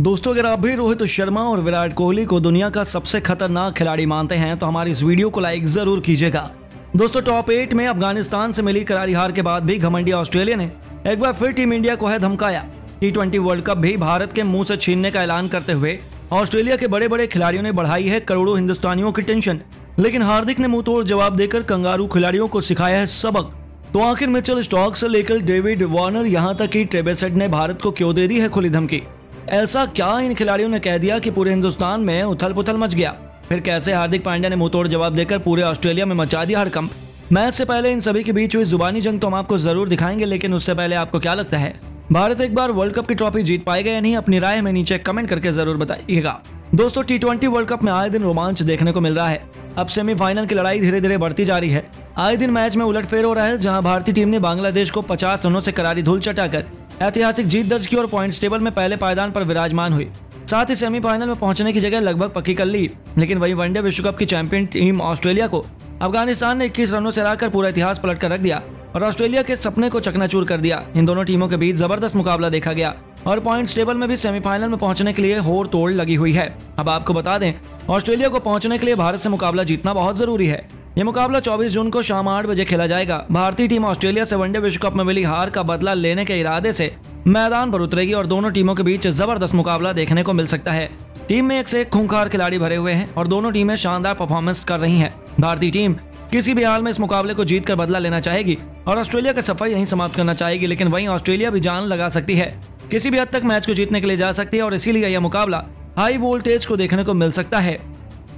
दोस्तों, अगर आप भी रोहित शर्मा और विराट कोहली को दुनिया का सबसे खतरनाक खिलाड़ी मानते हैं तो हमारी इस वीडियो को लाइक ज़रूर कीजिएगा। दोस्तों, टॉप एट में अफ़गानिस्तान से मिली करारी हार के बाद भी घमंडी ऑस्ट्रेलिया ने एक बार फिर टीम इंडिया को है धमकाया। टी ट्वेंटी वर्ल्ड कप भी भारत के मुँह से छीनने का ऐलान करते हुए ऑस्ट्रेलिया के बड़े बड़े खिलाड़ियों ने बढ़ाई है करोड़ों हिंदुस्तानियों की टेंशन। लेकिन हार्दिक ने मुँह जवाब देकर कंगारू खिलाड़ियों को सिखाया है सबक। तो आखिर मिचेल स्टॉक से लेकर डेविड वार्नर यहाँ तक कि ट्रेबेसेट ने भारत को क्यों दे दी है खुली धमकी? ऐसा क्या इन खिलाड़ियों ने कह दिया कि पूरे हिंदुस्तान में उथल पुथल मच गया? फिर कैसे हार्दिक पांड्या ने मुँह जवाब देकर पूरे ऑस्ट्रेलिया में मचा दिया हड़कंप मैच से पहले इन सभी के बीच हुई जुबानी जंग तो हम आपको ज़रूर दिखाएँगे, लेकिन उससे पहले आपको क्या लगता है? भारत एक बार वर्ल्ड कप की ट्रॉफी जीत पाएगा या नहीं, अपनी राय में नीचे कमेंट करके ज़रूर बताइएगा। दोस्तों टी ट्वेंटी वर्ल्ड कप में आए दिन रोमांच देखने को मिल रहा है। अब सेमीफाइनल की लड़ाई धीरे धीरे बढ़ती जा रही है। आए दिन मैच में उलटफेर हो रहा है, जहाँ भारतीय टीम ने बांग्लादेश को 50 रनों से करारी धूल चटाकर ऐतिहासिक जीत दर्ज की और पॉइंट्स टेबल में पहले पायदान पर विराजमान हुई। साथ ही सेमीफाइनल में पहुँचने की जगह लगभग पक्की कर ली। लेकिन वही वनडे विश्व कप की चैंपियन टीम ऑस्ट्रेलिया को अफ़गानिस्तान ने 21 रनों से हराकर पूरा इतिहास पलट कर रख दिया और ऑस्ट्रेलिया के सपने को चकनाचूर कर दिया। इन दोनों टीमों के बीच ज़बरदस्त मुकाबला देखा गया और पॉइंट्स टेबल में भी सेमीफाइनल में पहुँचने के लिए होड़ तोड़ लगी हुई है। अब आपको बता दें, ऑस्ट्रेलिया को पहुँचने के लिए भारत से मुकाबला जीतना बहुत ज़रूरी है। ये मुकाबला 24 जून को शाम आठ बजे खेला जाएगा। भारतीय टीम ऑस्ट्रेलिया से वनडे विश्व कप में मिली हार का बदला लेने के इरादे से मैदान पर उतरेगी और दोनों टीमों के बीच ज़बरदस्त मुकाबला देखने को मिल सकता है। टीम में एक से एक खूंखार खिलाड़ी भरे हुए हैं और दोनों टीमें शानदार परफॉर्मेंस कर रही हैं। भारतीय टीम किसी भी हाल में इस मुकाबले को जीत कर बदला लेना चाहेगी और ऑस्ट्रेलिया का सफ़र यहीं समाप्त करना चाहेगी, लेकिन वहीं ऑस्ट्रेलिया भी जान लगा सकती है। किसी भी हद तक मैच को जीतने के लिए जा सकती है और इसीलिए यह मुकाबला हाई वोल्टेज को देखने को मिल सकता है।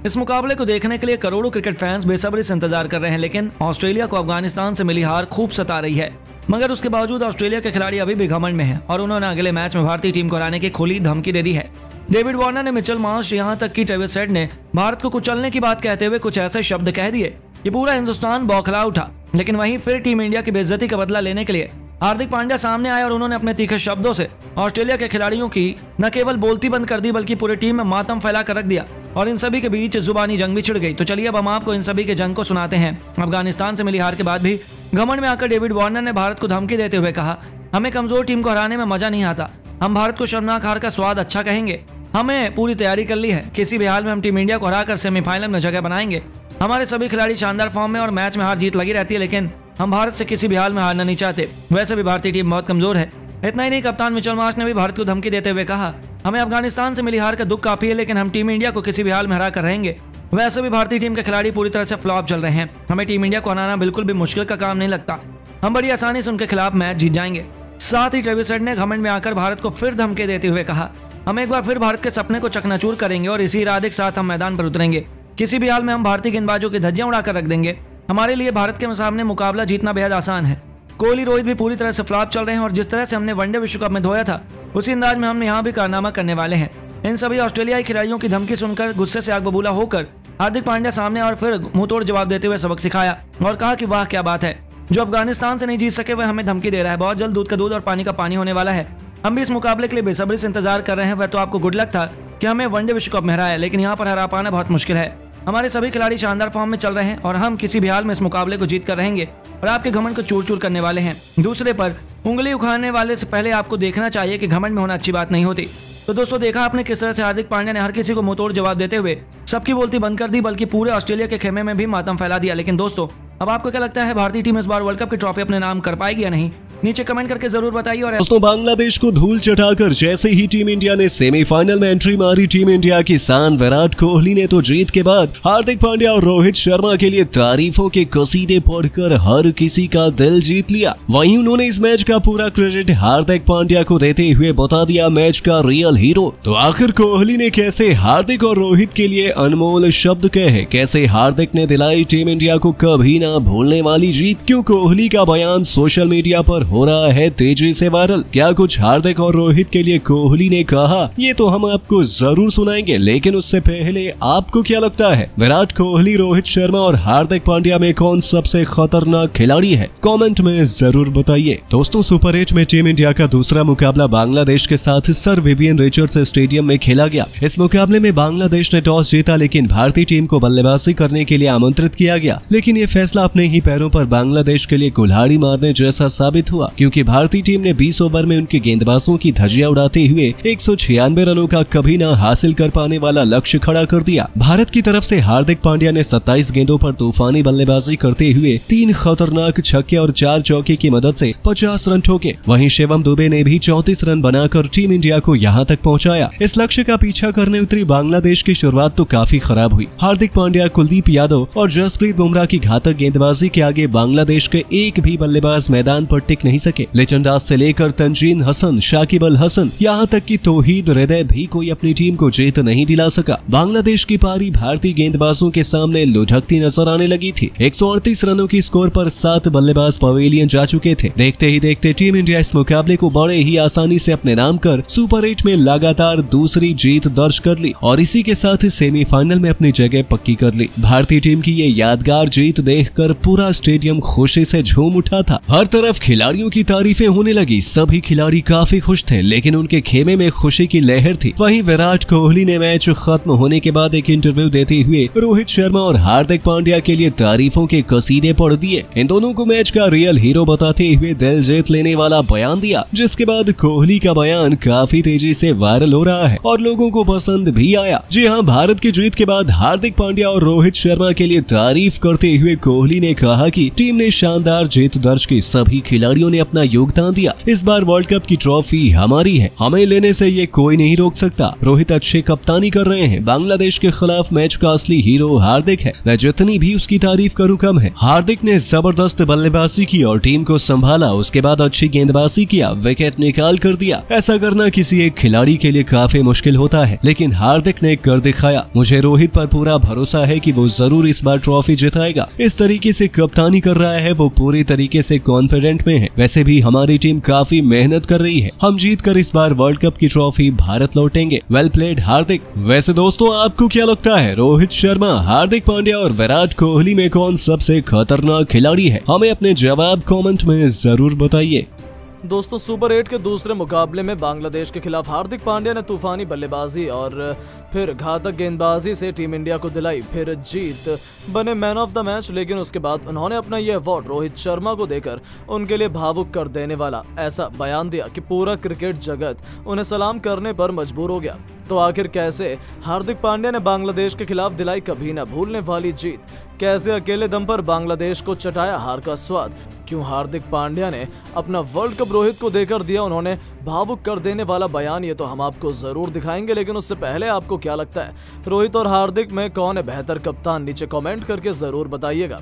इस मुकाबले को देखने के लिए करोड़ों क्रिकेट फैंस बेसब्री से इंतज़ार कर रहे हैं, लेकिन ऑस्ट्रेलिया को अफ़गानिस्तान से मिली हार खूब सता रही है। मगर उसके बावजूद ऑस्ट्रेलिया के खिलाड़ी अभी भी घमंड में हैं और उन्होंने अगले मैच में भारतीय टीम को हराने की खुली धमकी दे दी है। डेविड वार्नर ने मिचल मार्श यहाँ तक कि टेविस सेड ने भारत को कुचलने की बात कहते हुए कुछ ऐसे शब्द कह दिए। कि पूरा हिंदुस्तान बौखला उठा, लेकिन वहीं फिर टीम इंडिया की बेइज्जती का बदला लेने के लिए हार्दिक पांड्या सामने आए और उन्होंने अपने तीखे शब्दों से ऑस्ट्रेलिया के खिलाड़ियों की न केवल बोलती बंद कर दी, बल्कि पूरी टीम में मातम फैला कर रख दिया। और इन सभी के बीच जुबानी जंग भी छिड़ गई। तो चलिए अब हम आपको इन सभी के जंग को सुनाते हैं। अफ़गानिस्तान से मिली हार के बाद भी घमंड में आकर डेविड वार्नर ने भारत को धमकी देते हुए कहा, हमें कमज़ोर टीम को हराने में मज़ा नहीं आता। हम भारत को शर्मनाक हार का स्वाद अच्छा कहेंगे। हमें पूरी तैयारी कर ली है। किसी भी हाल में हम टीम इंडिया को हराकर सेमीफाइनल में जगह बनाएँगे। हमारे सभी खिलाड़ी शानदार फॉर्म में और मैच में हार जीत लगी रहती है, लेकिन हम भारत से किसी भी हाल में हारना नहीं चाहते। वैसे भी भारतीय टीम बहुत कमज़ोर है। इतना ही नहीं, कप्तान मिचल मार्च ने भी भारत को धमकी देते हुए कहा हमें अफ़गानिस्तान से मिली हार का दुख काफ़ी है, लेकिन हम टीम इंडिया को किसी भी हाल में हरा कर रहेंगे। वैसे भी भारतीय टीम के खिलाड़ी पूरी तरह से फ्लॉप चल रहे हैं। हमें टीम इंडिया को हराना बिल्कुल भी मुश्किल का काम नहीं लगता। हम बड़ी आसानी से उनके खिलाफ मैच जीत जाएँगे। साथ ही ट्रेविसेड ने घमंड में आकर भारत को फिर धमके देते हुए कहा, हम एक बार फिर भारत के सपने को चकनाचूर करेंगे और इसी इरादे के साथ हम मैदान पर उतरेंगे। किसी भी हाल में हम भारतीय गेंदबाजों की धज्जियाँ उड़ाकर रख देंगे। हमारे लिए भारत के सामने मुकाबला जीतना बेहद आसान है। कोहली रोहित भी पूरी तरह से फ्लॉप चल रहे हैं और जिस तरह से हमने वनडे विश्व कप में धोया था उसी अंदाज में हम यहाँ भी कारनामा करने वाले हैं। इन सभी ऑस्ट्रेलियाई खिलाड़ियों की धमकी सुनकर गुस्से से आग बबूला होकर हार्दिक पांड्या सामने और फिर मुंहतोड़ जवाब देते हुए सबक सिखाया और कहा कि वाह, क्या बात है। जो अफ़गानिस्तान से नहीं जीत सके, वह हमें धमकी दे रहा है। बहुत जल्द दूध का दूध और पानी का पानी होने वाला है। हम भी इस मुकाबले के लिए बेसब्री से इंतज़ार कर रहे हैं। वह तो आपको गुड लक था कि हमें वनडे विश्व कप में हराया, लेकिन यहाँ पर हरा पाना बहुत मुश्किल है। हमारे सभी खिलाड़ी शानदार फॉर्म में चल रहे हैं और हम किसी भी हाल में इस मुकाबले को जीत कर रहेंगे और आपके घमंड को चूर चूर करने वाले हैं। दूसरे पर उंगली उखाड़ने वाले से पहले आपको देखना चाहिए कि घमंड में होना अच्छी बात नहीं होती। तो दोस्तों, देखा आपने किस तरह से हार्दिक पांड्या ने हर किसी को मुंहतोड़ जवाब देते हुए सबकी बोलती बंद कर दी, बल्कि पूरे ऑस्ट्रेलिया के खेमे में भी मातम फैला दिया। लेकिन दोस्तों, अब आपको क्या लगता है, भारतीय टीम इस बार वर्ल्ड कप की ट्रॉफी अपने नाम कर पाएगी या नहीं? नीचे कमेंट करके ज़रूर बताइए और दोस्तों, बांग्लादेश को धूल चटाकर जैसे ही टीम इंडिया ने सेमीफाइनल में एंट्री मारी, टीम इंडिया की सान विराट कोहली ने तो जीत के बाद हार्दिक पांड्या और रोहित शर्मा के लिए तारीफों के कसीदे पढ़कर हर किसी का दिल जीत लिया। वहीं उन्होंने इस मैच का पूरा क्रेडिट हार्दिक पांड्या को देते हुए बता दिया मैच का रियल हीरो। तो आखिर कोहली ने कैसे हार्दिक और रोहित के लिए अनमोल शब्द कहे? कैसे हार्दिक ने दिलाई टीम इंडिया को कभी ना भूलने वाली जीत? क्यों कोहली का बयान सोशल मीडिया पर हो रहा है, तेज़ी से वायरल। क्या कुछ हार्दिक और रोहित के लिए कोहली ने कहा? ये तो हम आपको ज़रूर सुनाएँगे, लेकिन उससे पहले आपको क्या लगता है? विराट कोहली, रोहित शर्मा और हार्दिक पांड्या में कौन सबसे खतरनाक खिलाड़ी है? कॉमेंट में ज़रूर बताइए। दोस्तों, सुपर एट में टीम इंडिया का दूसरा मुकाबला बांग्लादेश के साथ सर विवियन रिचर्ड्स स्टेडियम में खेला गया। इस मुकाबले में बांग्लादेश ने टॉस जीता, लेकिन भारतीय टीम को बल्लेबाजी करने के लिए आमंत्रित किया गया। लेकिन ये फैसला अपने ही पैरों पर बांग्लादेश के लिए कुल्हाड़ी मारने जैसा साबित हुआ। हुआ। क्योंकि भारतीय टीम ने 20 ओवर में उनके गेंदबाजों की धजिया उड़ाते हुए एक सौ छियानवे रनों का कभी न हासिल कर पाने वाला लक्ष्य खड़ा कर दिया। भारत की तरफ़ से हार्दिक पांड्या ने 27 गेंदों पर तूफानी बल्लेबाजी करते हुए तीन खतरनाक छक्के और चार चौके की मदद से 50 रन ठोके। वहीं शिवम दुबे ने भी 34 रन बनाकर टीम इंडिया को यहाँ तक पहुँचाया। इस लक्ष्य का पीछा करने उतरी बांग्लादेश की शुरुआत तो काफ़ी खराब हुई। हार्दिक पांड्या, कुलदीप यादव और जसप्रीत बुमराह की घातक गेंदबाजी के आगे बांग्लादेश के एक भी बल्लेबाज मैदान पर टिक नहीं सके। लिचनदास से लेकर तंजीन हसन, शाकिब अल हसन, यहाँ तक की तोहीद हृदय भी कोई अपनी टीम को जीत नहीं दिला सका। बांग्लादेश की पारी भारतीय गेंदबाजों के सामने लुझकती नज़र आने लगी थी। एक सौ अड़तीस रनों की स्कोर पर सात बल्लेबाज पवेलियन जा चुके थे। देखते ही देखते टीम इंडिया इस मुकाबले को बड़े ही आसानी से अपने नाम कर सुपर एट में लगातार दूसरी जीत दर्ज कर ली और इसी के साथ सेमीफाइनल में अपनी जगह पक्की कर ली। भारतीय टीम की ये यादगार जीत देखकर पूरा स्टेडियम खुशी से झूम उठा था। हर तरफ़ खिलाड़ियों की तारीफें होने लगी। सभी खिलाड़ी काफ़ी खुश थे, लेकिन उनके खेमे में खुशी की लहर थी। वहीं विराट कोहली ने मैच खत्म होने के बाद एक इंटरव्यू देते हुए रोहित शर्मा और हार्दिक पांड्या के लिए तारीफों के कसीदे पढ़ दिए। इन दोनों को मैच का रियल हीरो बताते हुए दिल जीत लेने वाला बयान दिया, जिसके बाद कोहली का बयान काफ़ी तेज़ी से वायरल हो रहा है और लोगों को पसंद भी आया। जी हाँ भारत की जीत के बाद हार्दिक पांड्या और रोहित शर्मा के लिए तारीफ़ करते हुए कोहली ने कहा कि टीम ने शानदार जीत दर्ज की। सभी खिलाड़ियों ने अपना योगदान दिया। इस बार वर्ल्ड कप की ट्रॉफी हमारी है। हमें लेने से ये कोई नहीं रोक सकता। रोहित अच्छे कप्तानी कर रहे हैं। बांग्लादेश के खिलाफ मैच का असली हीरो हार्दिक है। मैं जितनी भी उसकी तारीफ़ करूँ कम है। हार्दिक ने ज़बरदस्त बल्लेबाजी की और टीम को संभाला। उसके बाद अच्छी गेंदबाजी किया। विकेट निकाल कर दिया। ऐसा करना किसी एक खिलाड़ी के लिए काफ़ी मुश्किल होता है। लेकिन हार्दिक ने कर दिखाया। मुझे रोहित पर पूरा भरोसा है कि वो ज़रूर इस बार ट्रॉफी जिताएगा। इस तरीके से कप्तानी कर रहा है। वो पूरी तरीके से कॉन्फिडेंट में है। वैसे भी हमारी टीम काफ़ी मेहनत कर रही है। हम जीत कर इस बार वर्ल्ड कप की ट्रॉफी भारत लौटेंगे। Well played Hardik. वैसे दोस्तों, आपको क्या लगता है? रोहित शर्मा, हार्दिक पांड्या और विराट कोहली में कौन सबसे खतरनाक खिलाड़ी है? हमें अपने जवाब कॉमेंट में ज़रूर बताइए। दोस्तों, सुपर एट के दूसरे मुकाबले में बांग्लादेश के खिलाफ हार्दिक पांड्या ने तूफानी बल्लेबाजी और फिर घातक गेंदबाजी से टीम इंडिया को दिलाई फिर जीत। बने मैन ऑफ़ द मैच लेकिन उसके बाद उन्होंने अपना यह अवार्ड रोहित शर्मा को देकर उनके लिए भावुक कर देने वाला ऐसा बयान दिया कि पूरा क्रिकेट जगत उन्हें सलाम करने पर मजबूर हो गया। तो आखिर कैसे? हार्दिक पांड्या ने बांग्लादेश के खिलाफ दिलाई कभी न भूलने वाली जीत। कैसे अकेले दम पर बांग्लादेश को चटाया हार का स्वाद? क्यों हार्दिक पांड्या ने अपना वर्ल्ड कप रोहित को देकर दिया उन्होंने भावुक कर देने वाला बयान? ये तो हम आपको ज़रूर दिखाएँगे, लेकिन उससे पहले आपको क्या लगता है? रोहित और हार्दिक में कौन है बेहतर कप्तान? नीचे कमेंट करके ज़रूर बताइएगा।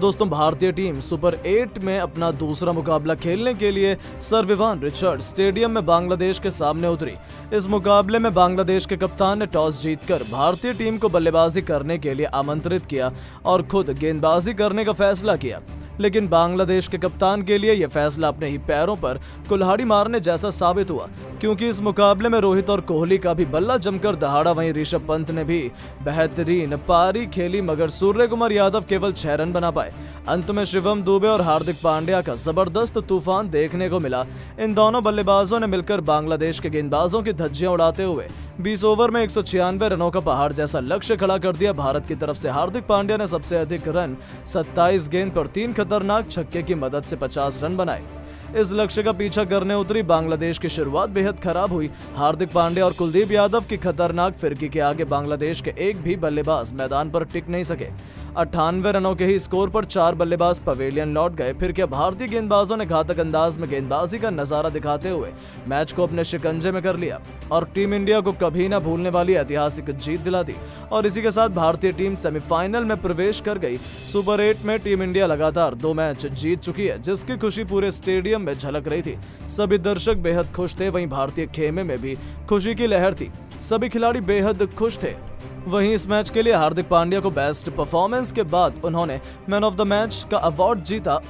दोस्तों, भारतीय टीम सुपर एट में अपना दूसरा मुकाबला खेलने के लिए सर विवान रिचर्ड स्टेडियम में बांग्लादेश के सामने उतरी। इस मुकाबले में बांग्लादेश के कप्तान ने टॉस जीतकर भारतीय टीम को बल्लेबाजी करने के लिए आमंत्रित किया और खुद गेंदबाजी करने का फैसला किया। लेकिन बांग्लादेश के कप्तान के लिए यह फैसला अपने ही पैरों पर कुल्हाड़ी मारने जैसा साबित हुआ, क्योंकि इस मुकाबले में रोहित और कोहली का भी बल्ला जमकर दहाड़ा, वहीं ऋषभ पंत ने भी बेहतरीन पारी खेली, मगर सूर्य कुमार यादव केवल छह रन बना पाए। अंत में शिवम दुबे और हार्दिक पांड्या का ज़बरदस्त तूफ़ान देखने को मिला। इन दोनों बल्लेबाजों ने मिलकर बांग्लादेश के गेंदबाजों की धज्जियाँ उड़ाते हुए 20 ओवर में एक सौ छियानवे रनों का पहाड़ जैसा लक्ष्य खड़ा कर दिया भारत की तरफ़ से। हार्दिक पांड्या ने सबसे अधिक रन 27 गेंद पर तीन खतरनाक छक्के की मदद से 50 रन बनाए। इस लक्ष्य का पीछा करने उतरी बांग्लादेश की शुरुआत बेहद खराब हुई। हार्दिक पांडे और कुलदीप यादव की खतरनाक फिरकी के आगे बांग्लादेश के एक भी बल्लेबाज मैदान पर टिक नहीं सके। अट्ठानवे रनों के ही स्कोर पर चार बल्लेबाज पवेलियन लौट गए। फिर क्या भारतीय गेंदबाजों ने घातक अंदाज में गेंदबाजी का नज़ारा दिखाते हुए मैच को अपने शिकंजे में कर लिया और टीम इंडिया को कभी न भूलने वाली ऐतिहासिक जीत दिला दी। और इसी के साथ भारतीय टीम सेमीफाइनल में प्रवेश कर गई। सुपर एट में टीम इंडिया लगातार दो मैच जीत चुकी है, जिसकी खुशी पूरे स्टेडियम में झलक रही थी। सभी दर्शक बेहद खुश थे, वहीं भारतीय खेमे में भी खुशी की लहर थी। सभी खिलाड़ी बेहद खुश थे। वहीं इस मैच के लिए हार्दिक पांड्या को बेस्ट परफॉर्मेंस के बाद उन्होंने मैन ऑफ़ द मैच का अवार्ड जीता।